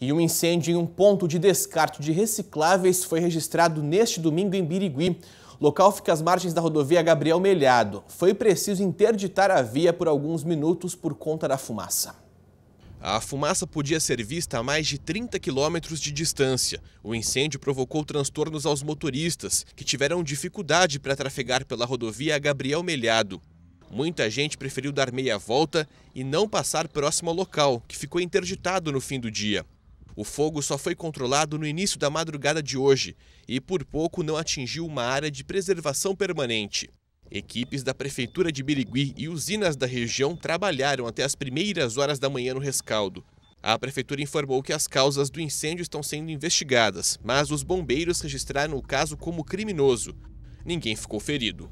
E um incêndio em um ponto de descarte de recicláveis foi registrado neste domingo em Birigui. O local fica às margens da rodovia Gabriel Melhado. Foi preciso interditar a via por alguns minutos por conta da fumaça. A fumaça podia ser vista a mais de 30 quilômetros de distância. O incêndio provocou transtornos aos motoristas, que tiveram dificuldade para trafegar pela rodovia Gabriel Melhado. Muita gente preferiu dar meia volta e não passar próximo ao local, que ficou interditado no fim do dia. O fogo só foi controlado no início da madrugada de hoje e por pouco não atingiu uma área de preservação permanente. Equipes da Prefeitura de Birigui e usinas da região trabalharam até as primeiras horas da manhã no rescaldo. A Prefeitura informou que as causas do incêndio estão sendo investigadas, mas os bombeiros registraram o caso como criminoso. Ninguém ficou ferido.